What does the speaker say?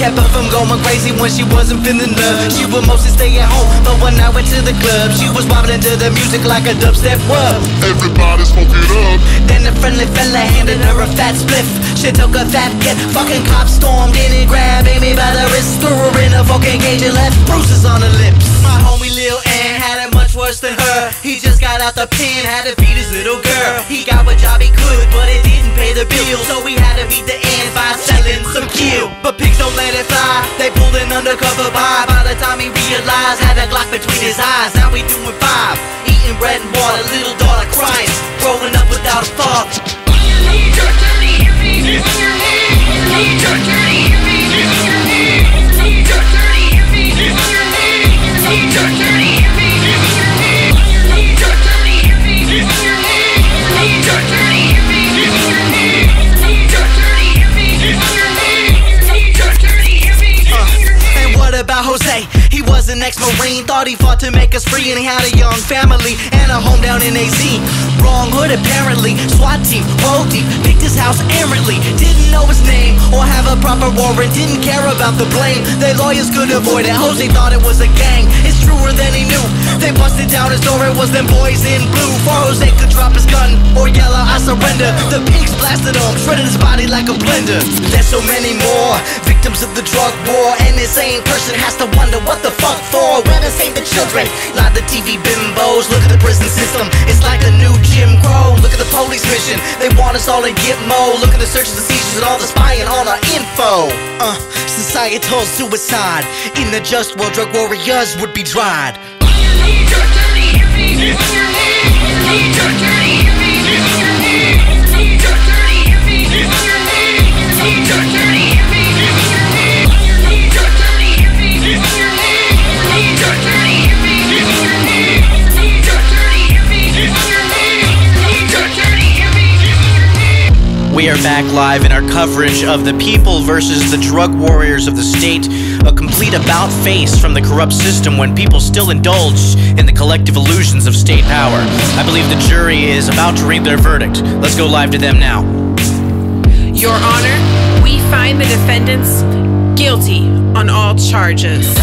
Kept her from going crazy when she wasn't feeling love. She would mostly stay at home, but when I went to the club, she was wobbling to the music like a dubstep wub. Everybody smoke it up. Then the friendly fella handed her a fat spliff. She took a fat hit, fucking cop stormed in and grabbed Amy by the wrist, threw her in a fucking cage and left bruises on her lips. My homie Lil Ann had it much worse than her. He just got out the pen, had to feed his little girl. He got what job he could, undercover by. By the time he realized, had a Glock between his eyes. Now we doing five, eating bread and water. Little daughter crying, growing up without a father. Was an ex-marine, thought he fought to make us free And he had a young family and a home down in AZ Wrong hood apparently, SWAT team, roll deep. Picked his house errantly, didn't know his name Or have a proper warrant, didn't care about the blame. Their lawyers could avoid it, Jose thought it was a gang. It's truer than he knew. They busted down his door, it was them boys in blue. For Jose could drop his gun or yell out, I surrender. The pigs blasted him, shredded his body like a blender. There's so many more victims of the drug war And this same person has to wonder what children. The TV bimbos Look at the prison system. It's like a new Jim Crow. Look at the police mission. They want us all to get mo. Look at the searches and seizures And all the spying on our info. Uh, societal suicide. In the just world drug warriors would be dried We are back live in our coverage of the people versus the drug warriors of the state. A complete about face from the corrupt system when people still indulge in the collective illusions of state power. I believe the jury is about to read their verdict. Let's go live to them now. Your Honor, we find the defendants guilty on all charges.